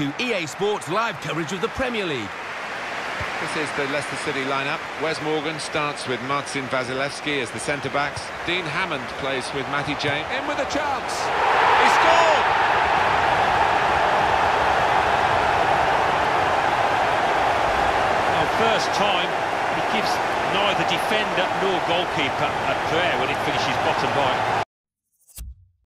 to EA Sports live coverage of the Premier League. This is the Leicester City lineup. Wes Morgan starts with Marcin Wasilewski as the centre-backs. Dean Hammond plays with Matty James. In with a chance! He scored! Well, first time, he gives neither defender nor goalkeeper a prayer when it finishes bottom right.